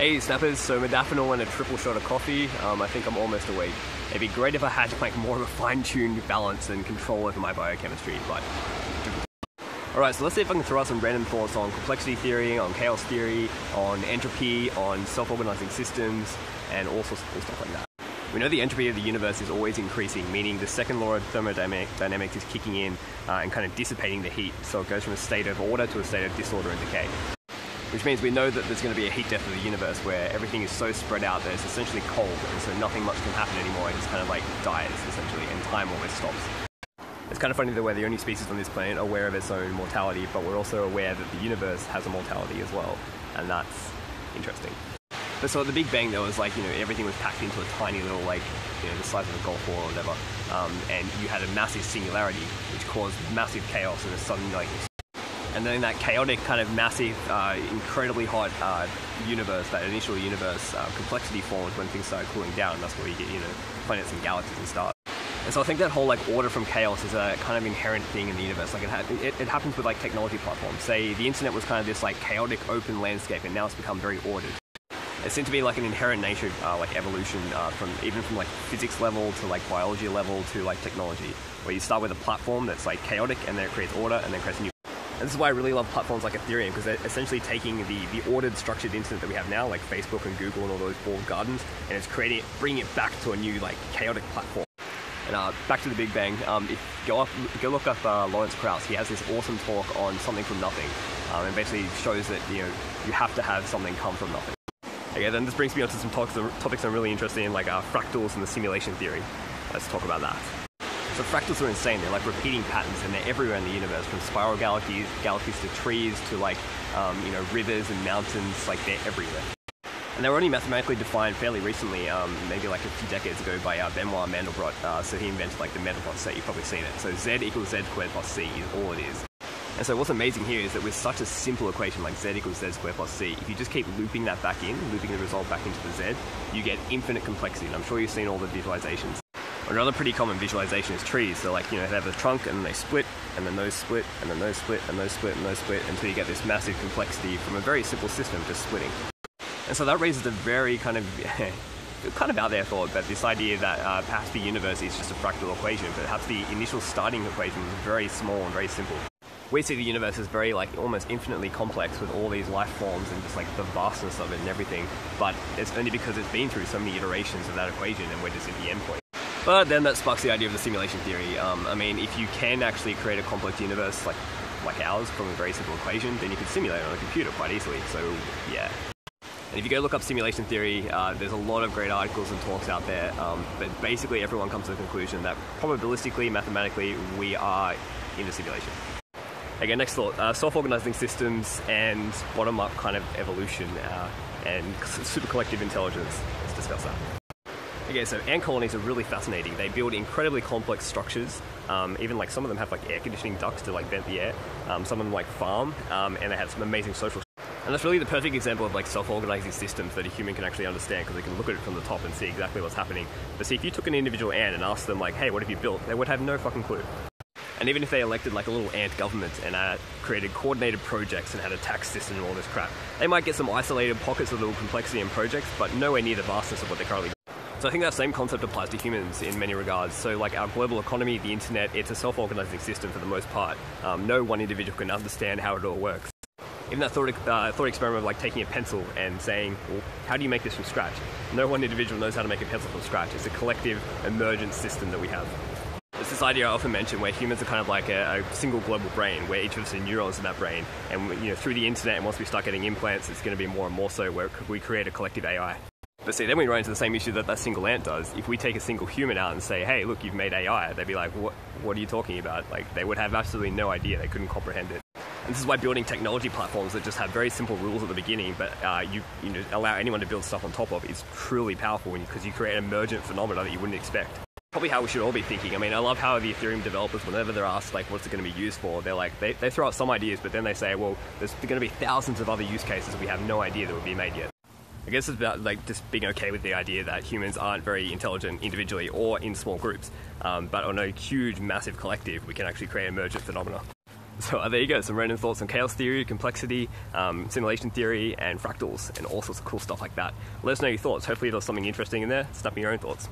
Hey, snappers, so modafinil and a triple shot of coffee. Um, I think I'm almost awake. It'd be great if I had like more of a fine-tuned balance and control over my biochemistry, but Alright, so let's see if I can throw out some random thoughts on complexity theory, on chaos theory, on entropy, on self-organizing systems, and all sorts of cool stuff like that. We know the entropy of the universe is always increasing, meaning the second law of thermodynamics is kicking in uh, and kind of dissipating the heat, so it goes from a state of order to a state of disorder and decay. Which means we know that there's going to be a heat death of the universe where everything is so spread out that it's essentially cold, and so nothing much can happen anymore. It just kind of like dies essentially, and time almost stops. It's kind of funny that we're the only species on this planet aware of its own mortality, but we're also aware that the universe has a mortality as well, and that's interesting. But so at the Big Bang, there was like, you know, everything was packed into a tiny little, like, you know, the size of a golf ball or whatever. Um, and you had a massive singularity, which caused massive chaos and a sudden, like, and then that chaotic kind of massive, uh, incredibly hot uh, universe, that initial universe, uh, complexity formed when things started cooling down. That's where you get, you know, planets and galaxies and stars. And so I think that whole like order from chaos is a kind of inherent thing in the universe. Like it, ha- it, it happens with like technology platforms. Say the internet was kind of this like chaotic open landscape, and now it's become very ordered it seems to be like an inherent nature, uh, like evolution, uh, from even from like physics level to like biology level to like technology, where you start with a platform that's like chaotic and then it creates order and then creates new. And this is why I really love platforms like Ethereum because they're essentially taking the, the ordered, structured internet that we have now, like Facebook and Google and all those walled gardens, and it's creating it, bringing it back to a new like chaotic platform. And uh, back to the Big Bang. Um, if go up, go look up uh, Lawrence Krauss. He has this awesome talk on something from nothing, um, and basically shows that you know you have to have something come from nothing. Okay, then this brings me on to some topics, topics I'm really interested in, like uh, fractals and the simulation theory. Let's talk about that. So fractals are insane. They're like repeating patterns, and they're everywhere in the universe, from spiral galaxies, galaxies to trees to like um, you know rivers and mountains. Like they're everywhere. And they were only mathematically defined fairly recently, um, maybe like a few decades ago, by uh, Benoit Mandelbrot. Uh, so he invented like the Mandelbrot set. You've probably seen it. So z equals z squared plus c is all it is. And so what's amazing here is that with such a simple equation like z equals z squared plus c, if you just keep looping that back in, looping the result back into the z, you get infinite complexity. And I'm sure you've seen all the visualizations. Another pretty common visualization is trees. So like, you know, they have a trunk and they split, and then those split, and then those split, and those split, and those split, until you get this massive complexity from a very simple system just splitting. And so that raises a very kind of kind of out there thought that this idea that uh, perhaps the universe is just a fractal equation, but perhaps the initial starting equation was very small and very simple we see the universe as very like almost infinitely complex with all these life forms and just like the vastness of it and everything. But it's only because it's been through so many iterations of that equation and we're just at the endpoint. But then that sparks the idea of the simulation theory. Um, I mean, if you can actually create a complex universe like like ours from a very simple equation, then you can simulate it on a computer quite easily. So yeah. And if you go look up simulation theory, uh, there's a lot of great articles and talks out there. Um, but basically, everyone comes to the conclusion that probabilistically, mathematically, we are in a simulation. Again, next thought uh, self organizing systems and bottom up kind of evolution uh, and super collective intelligence. Let's discuss that. Okay, so ant colonies are really fascinating. They build incredibly complex structures. Um, even like some of them have like air conditioning ducts to like vent the air. Um, some of them like farm, um, and they have some amazing social. And that's really the perfect example of like self-organizing systems that a human can actually understand because they can look at it from the top and see exactly what's happening. But see, if you took an individual ant and asked them like, "Hey, what have you built?" they would have no fucking clue. And even if they elected like a little ant government and uh, created coordinated projects and had a tax system and all this crap, they might get some isolated pockets of little complexity and projects, but nowhere near the vastness of what they're currently so I think that same concept applies to humans in many regards. So like our global economy, the internet, it's a self-organizing system for the most part. Um, no one individual can understand how it all works. Even that thought, uh, thought experiment of like taking a pencil and saying, well, how do you make this from scratch? No one individual knows how to make a pencil from scratch. It's a collective emergent system that we have. It's this idea I often mention where humans are kind of like a, a, single global brain, where each of us are neurons in that brain, and you know through the internet, and once we start getting implants, it's going to be more and more so where we create a collective AI. But see, then we run into the same issue that that single ant does. If we take a single human out and say, "Hey, look, you've made AI," they'd be like, "What? What are you talking about?" Like they would have absolutely no idea. They couldn't comprehend it. And this is why building technology platforms that just have very simple rules at the beginning, but uh, you you know allow anyone to build stuff on top of is truly powerful because you create emergent phenomena that you wouldn't expect probably how we should all be thinking. I mean, I love how the Ethereum developers, whenever they're asked, like, what's it going to be used for, they're like, they, they throw out some ideas, but then they say, well, there's going to be thousands of other use cases we have no idea that would be made yet. I guess it's about like just being okay with the idea that humans aren't very intelligent individually or in small groups, um, but on a huge, massive collective, we can actually create emergent phenomena. So uh, there you go, some random thoughts on chaos theory, complexity, um, simulation theory, and fractals, and all sorts of cool stuff like that. Let us know your thoughts. Hopefully, there's something interesting in there. Snap your own thoughts.